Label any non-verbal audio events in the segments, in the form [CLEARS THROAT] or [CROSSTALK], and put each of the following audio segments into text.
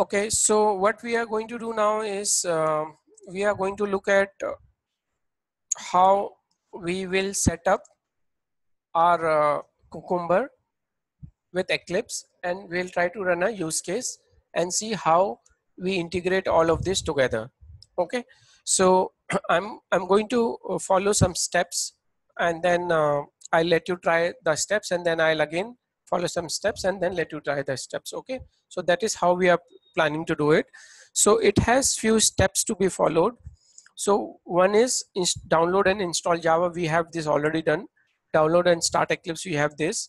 Okay, so what we are going to do now is uh, we are going to look at uh, how we will set up our uh, Cucumber with Eclipse and we'll try to run a use case and see how we integrate all of this together. Okay, so [CLEARS THROAT] I'm, I'm going to uh, follow some steps and then uh, I'll let you try the steps and then I'll again follow some steps and then let you try the steps. Okay, so that is how we are planning to do it. So it has few steps to be followed. So one is download and install Java. We have this already done. Download and start Eclipse. We have this.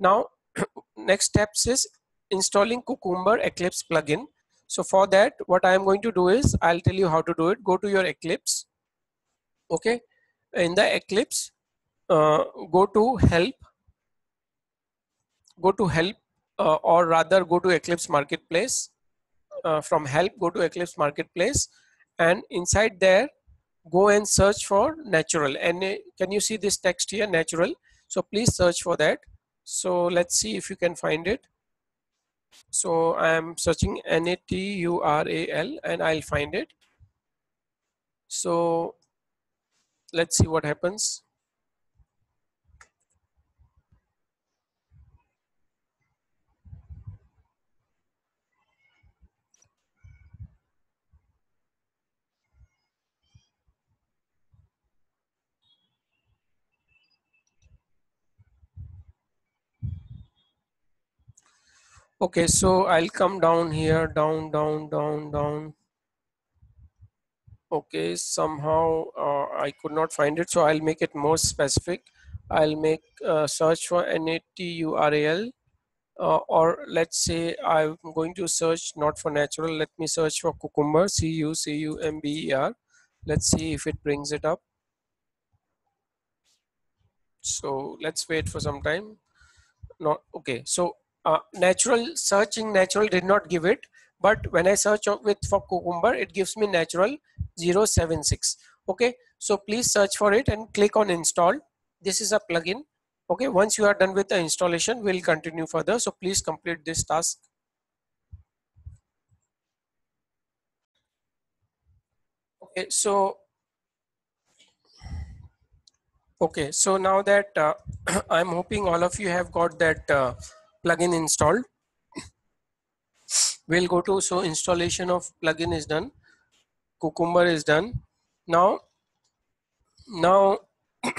Now [CLEARS THROAT] next steps is installing Cucumber Eclipse plugin. So for that, what I am going to do is I'll tell you how to do it. Go to your Eclipse. Okay. In the Eclipse, uh, go to help. Go to help uh, or rather go to Eclipse Marketplace. Uh, from help, go to Eclipse Marketplace and inside there, go and search for natural. And uh, can you see this text here, natural? So please search for that. So let's see if you can find it. So I am searching N-A-T-U-R-A-L and I'll find it. So let's see what happens. Okay, so I'll come down here, down, down, down, down. Okay, somehow uh, I could not find it, so I'll make it more specific. I'll make uh, search for NATURAL, uh, or let's say I'm going to search not for natural. Let me search for cucumber, C-U-C-U-M-B-E-R. Let's see if it brings it up. So let's wait for some time. Not okay. So uh, natural searching natural did not give it but when I search with for cucumber it gives me natural 076 okay so please search for it and click on install. This is a plugin. Okay once you are done with the installation we'll continue further. So please complete this task. Okay so okay so now that uh, [CLEARS THROAT] i'm hoping all of you have got that uh, plugin installed. We'll go to so installation of plugin is done. Cucumber is done. Now now [COUGHS]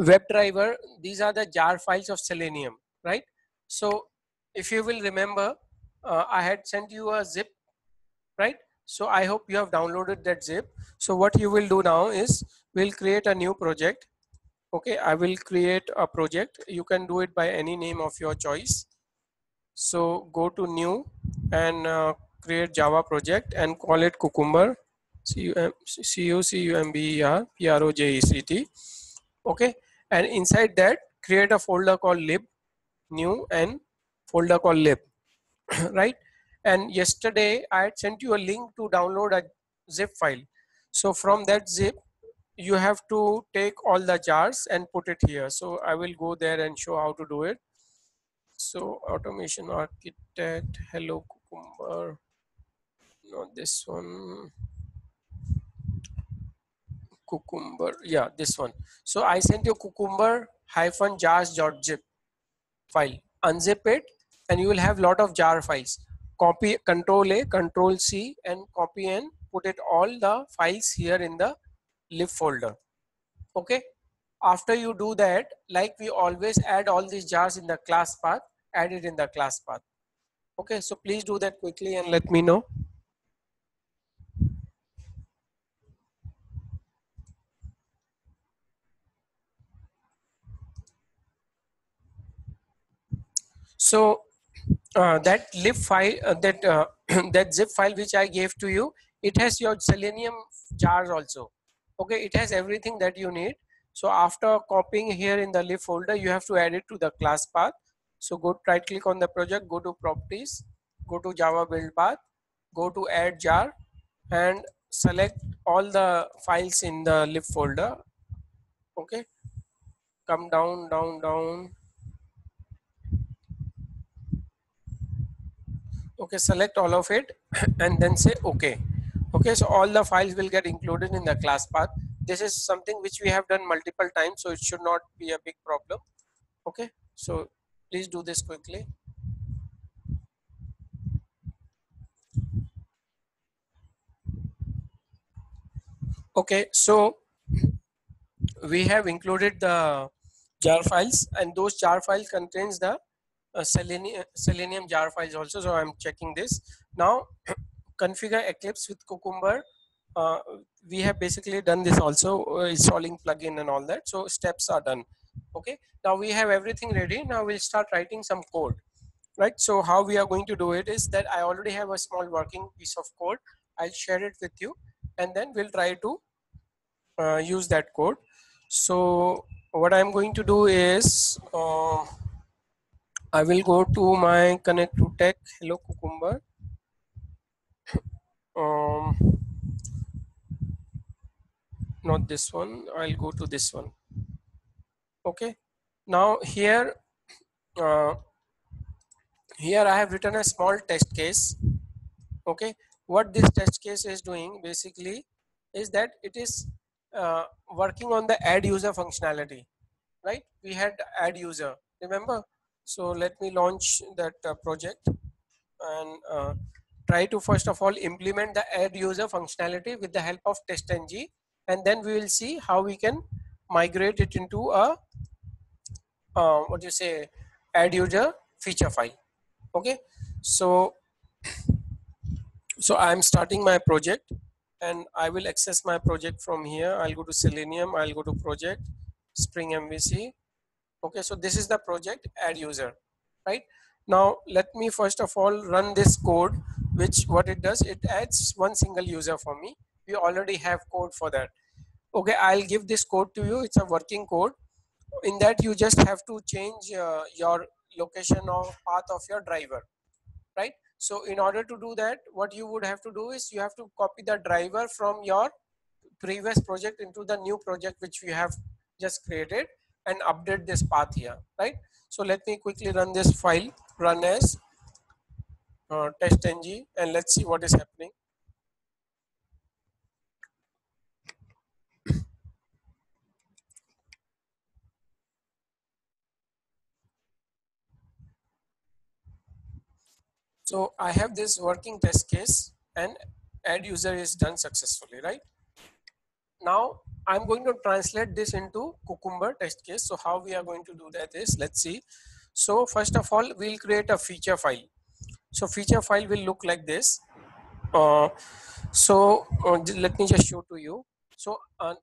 WebDriver these are the jar files of selenium right? So if you will remember uh, i had sent you a zip right? So i hope you have downloaded that zip. So what you will do now is we'll create a new project okay i will create a project. You can do it by any name of your choice. So go to new and uh, create java project and call it cucumber. C-u-c-u-m-b-e-r p-r-o-j-e-c-t okay and inside that create a folder called lib new and folder called lib [COUGHS] right? And yesterday i had sent you a link to download a zip file. So from that zip you have to take all the jars and put it here. So i will go there and show how to do it. So automation architect hello cucumber. Not this one. Cucumber yeah this one. So i sent you cucumber hyphen jars dot zip file. Unzip it and you will have lot of jar files. Copy control a control c and copy and put it all the files here in the lib folder okay? After you do that like we always add all these jars in the class path add it in the class path okay? So please do that quickly and let me know. So uh, that lib file uh, that uh, [CLEARS THROAT] that zip file which i gave to you it has your selenium jars also okay it has everything that you need. So after copying here in the lib folder you have to add it to the class path. So go right click on the project go to properties go to java build path go to add jar and select all the files in the lib folder. Okay come down down down. Okay select all of it [COUGHS] and then say okay okay so all the files will get included in the class path. This is something which we have done multiple times so it should not be a big problem. Okay so please do this quickly. Okay so we have included the jar files and those jar files contains the uh, selenium, selenium jar files also so i'm checking this. Now configure eclipse with cucumber uh, we have basically done this also uh, installing plugin and all that. So steps are done. Okay? Now we have everything ready. Now we'll start writing some code. Right? So how we are going to do it is that i already have a small working piece of code. I'll share it with you and then we'll try to uh, use that code. So what i'm going to do is uh, i will go to my connect to tech. Hello cucumber um, not this one. I'll go to this one. Okay. Now here uh, here i have written a small test case. Okay. What this test case is doing basically is that it is uh, working on the add user functionality right? We had add user remember? So let me launch that uh, project. And uh, try to first of all implement the add user functionality with the help of testng and then we will see how we can migrate it into a uh, what you say add user feature file. Okay? So so i'm starting my project and i will access my project from here. I'll go to selenium i'll go to project spring mvc okay? So this is the project add user right now let me first of all run this code which what it does it adds one single user for me. We already have code for that. Okay i'll give this code to you. It's a working code. In that you just have to change uh, your location or path of your driver right? So in order to do that what you would have to do is you have to copy the driver from your previous project into the new project which we have just created and update this path here right so let me quickly run this file run as uh, test ng and let's see what is happening So I have this working test case and add user is done successfully, right? Now I'm going to translate this into Cucumber test case. So how we are going to do that is, let's see. So first of all, we'll create a feature file. So feature file will look like this. Uh, so uh, let me just show to you. So uh,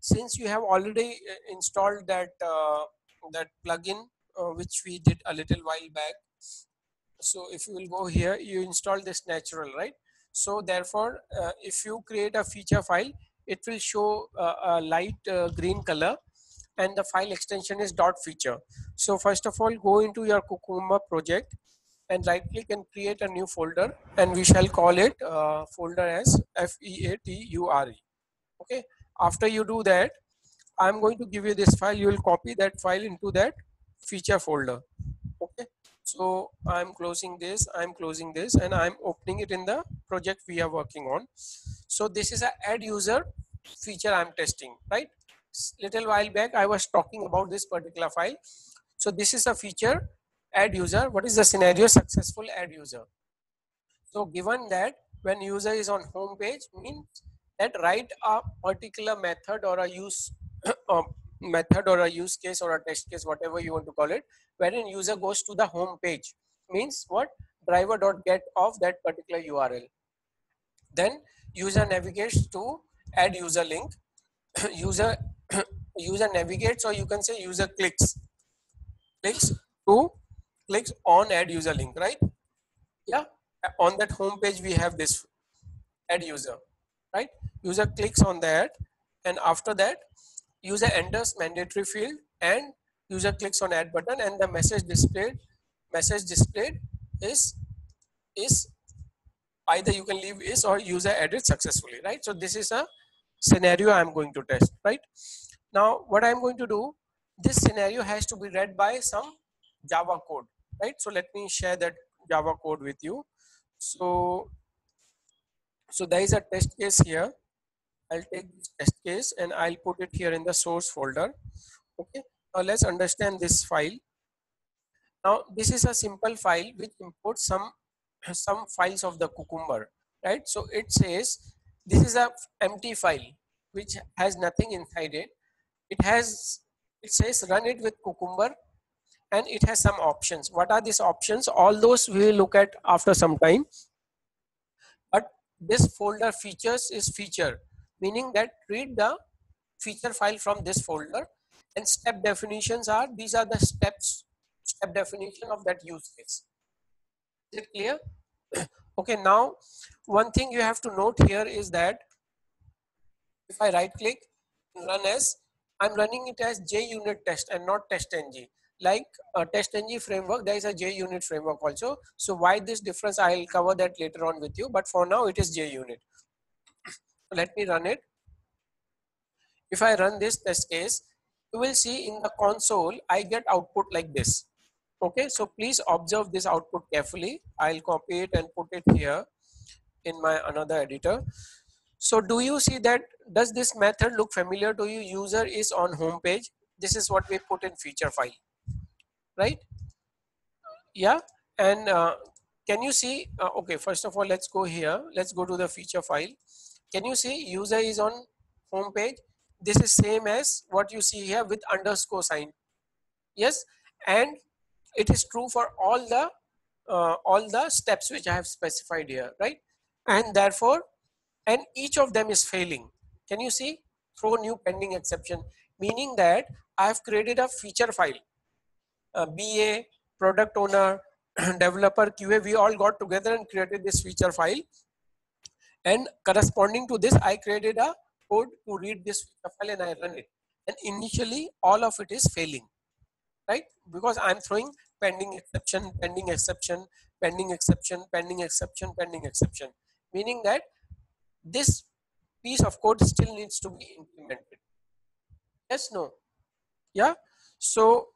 since you have already uh, installed that uh, that plugin uh, which we did a little while back so if you will go here you install this natural right so therefore if you create a feature file it will show uh, a light uh, green color and the file extension is dot feature. So first of all go into your cucumber project and right click and create a new folder and we shall call it uh, folder as f-e-a-t-u-r-e okay? After you do that i'm going to give you this file. You will copy that file into that feature folder. Okay? So i'm closing this i'm closing this and i'm opening it in the project we are working on so this is a add user feature i'm testing right? Little while back i was talking about this particular file. So this is a feature add user. What is the scenario? Successful add user. So given that when user is on home page means that write a particular method or a use [CLEARS THROAT] um, method or a use case or a test case whatever you want to call it wherein user goes to the home page. Means what? driver dot get of that particular url then user navigates to add user link. [COUGHS] User [COUGHS] user navigates or you can say user clicks. Clicks to clicks on add user link right? Yeah. On that home page we have this add user right? User clicks on that and after that user enters mandatory field and user clicks on add button and the message displayed message displayed is is either you can leave is or user edit successfully right so this is a scenario i'm going to test right now what i'm going to do this scenario has to be read by some java code right so let me share that java code with you So, so there is a test case here. I'll take this test case and I'll put it here in the source folder. Okay. Now let's understand this file. Now this is a simple file which imports some some files of the cucumber, right? So it says this is a empty file which has nothing inside it. It has it says run it with cucumber and it has some options. What are these options? All those we will look at after some time. But this folder features is feature, meaning that read the feature file from this folder and step definitions are these are the steps step definition of that use case. Is it clear? okay, now one thing you have to note here is that if I right click run as I'm running it as JUnit test and not testng. Like a testng framework, there is a JUnit framework also. So why this difference, I'll cover that later on with you. But for now, it is JUnit. Let me run it. If I run this test case, you will see in the console, I get output like this. Okay, so please observe this output carefully. I'll copy it and put it here in my another editor. So do you see that, does this method look familiar to you? User is on home page. This is what we put in feature file, right? Yeah, and uh, can you see, uh, okay, first of all, let's go here. Let's go to the feature file. Can you see user is on home page? This is same as what you see here with underscore sign. Yes, and it is true for all the uh, all the steps which I have specified here, right? And therefore, and each of them is failing. Can you see? Throw new pending exception, meaning that I have created a feature file. Uh, BA, product owner, [CLEARS THROAT] developer, QA, we all got together and created this feature file. And corresponding to this, I created a code to read this feature file and I run it. And initially, all of it is failing, right? Because I'm throwing pending exception, pending exception, pending exception, pending exception, pending exception, meaning that this piece of code still needs to be implemented. Yes, no? Yeah. So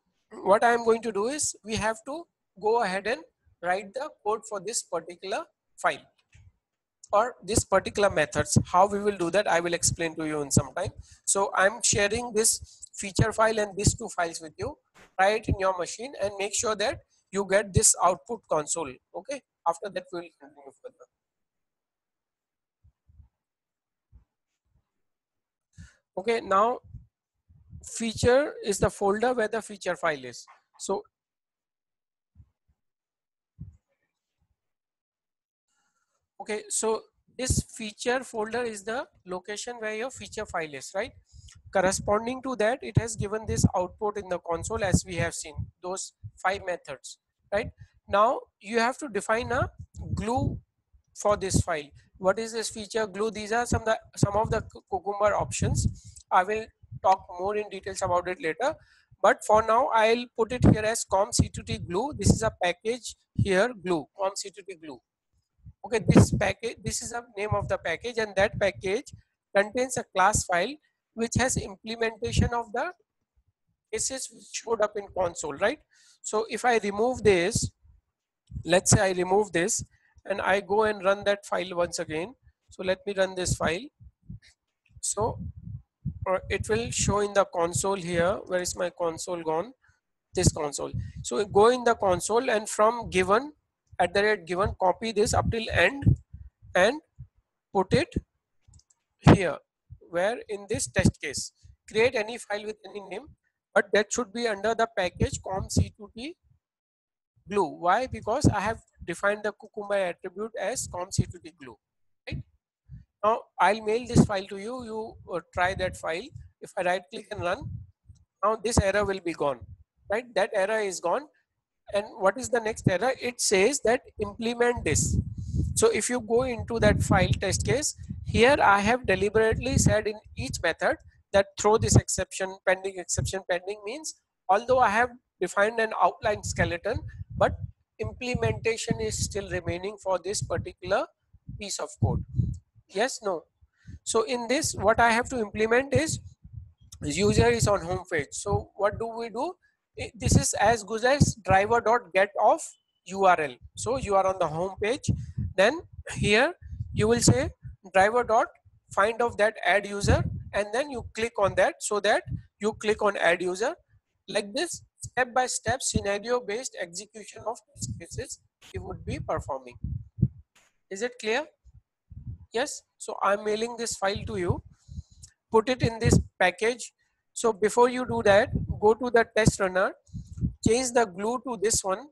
what I am going to do is we have to go ahead and write the code for this particular file or this particular methods. How we will do that, I will explain to you in some time. So I'm sharing this feature file and these two files with you. Try it in your machine and make sure that you get this output console. Okay. After that, we will continue further. okay now feature is the folder where the feature file is so okay so this feature folder is the location where your feature file is right? Corresponding to that it has given this output in the console as we have seen those five methods right? Now you have to define a glue for this file. What is this feature glue? These are some the some of the cucumber options. I will talk more in details about it later. But for now i'll put it here as com c2t glue. This is a package here glue com c2t glue okay this package this is the name of the package and that package contains a class file which has implementation of the cases which showed up in console right so if i remove this let's say i remove this and I go and run that file once again. So let me run this file. So uh, it will show in the console here. Where is my console gone? This console. So go in the console and from given at the rate given, copy this up till end and put it here where in this test case create any file with any name but that should be under the package com c2t glue why because i have defined the Cucumber attribute as com c2t glue. Right? Now I'll mail this file to you. You uh, try that file. If I right click and run, now this error will be gone. Right? That error is gone. And what is the next error? It says that implement this. So if you go into that file test case, here I have deliberately said in each method that throw this exception, pending exception, pending means although I have defined an outline skeleton, but implementation is still remaining for this particular piece of code yes no so in this what i have to implement is user is on home page so what do we do this is as good as driver dot get of url so you are on the home page. Then here you will say driver dot find of that add user. And then you click on that so that you click on add user. Like this step by step scenario based execution of test cases you would be performing. Is it clear? Yes? So i'm mailing this file to you. Put it in this package. So before you do that go to the test runner change the glue to this one.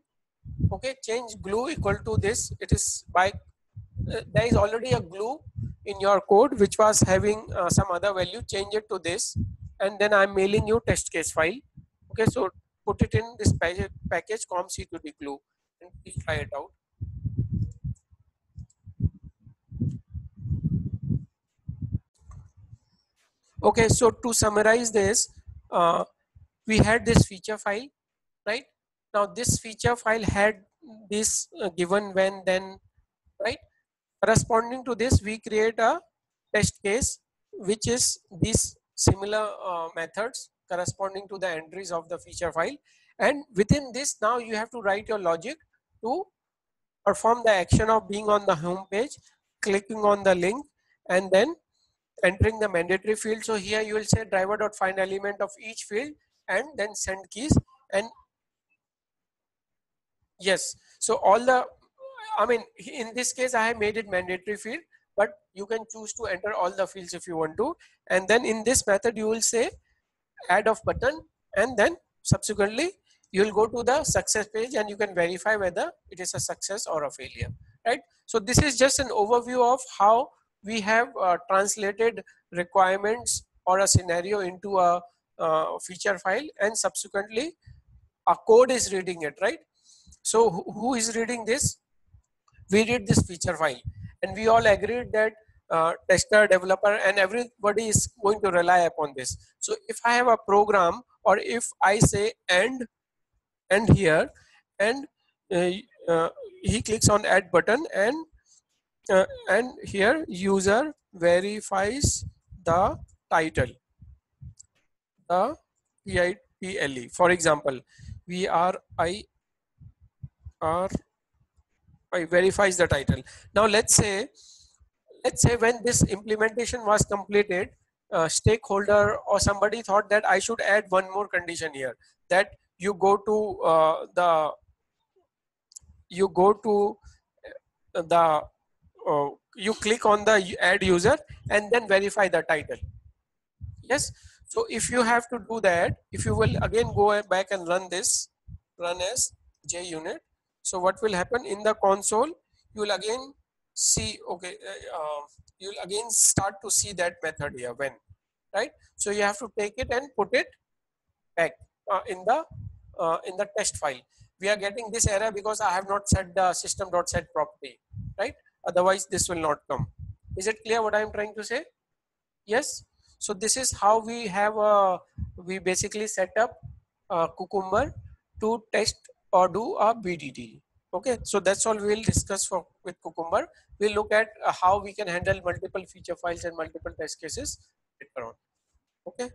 Okay change glue equal to this. It is by uh, there is already a glue in your code which was having uh, some other value. Change it to this and then i'm mailing you test case file. Okay so put it in this package, package com c2t glue. And try it out. Okay so to summarize this uh, we had this feature file right? Now this feature file had this uh, given when then right? Corresponding to this we create a test case which is these similar uh, methods corresponding to the entries of the feature file. And within this now you have to write your logic to perform the action of being on the home page clicking on the link and then entering the mandatory field. So here you will say driver dot find element of each field and then send keys and yes. So all the i mean in this case i have made it mandatory field but you can choose to enter all the fields if you want to. And then in this method you will say add of button and then subsequently you will go to the success page and you can verify whether it is a success or a failure right? So this is just an overview of how we have uh, translated requirements or a scenario into a uh, feature file and subsequently a code is reading it right? So who is reading this? We read this feature file and we all agreed that uh, tester developer and everybody is going to rely upon this. So if i have a program or if i say end end here and uh, uh, he clicks on add button and uh, and here user verifies the title the PIPLE. for example V R I R I verifies the title. Now let's say let's say when this implementation was completed uh, stakeholder or somebody thought that I should add one more condition here that you go to uh, the you go to the uh, you click on the add user and then verify the title. Yes so if you have to do that if you will again go back and run this run as JUnit so what will happen in the console you will again see okay uh, uh, you will again start to see that method here when right? So you have to take it and put it back uh, in the uh, in the test file. We are getting this error because i have not set the system.set property right? Otherwise this will not come. Is it clear what i am trying to say? Yes so this is how we have a we basically set up cucumber to test or do a bdd okay? So that's all we will discuss for with cucumber. We'll look at uh, how we can handle multiple feature files and multiple test cases later on. Okay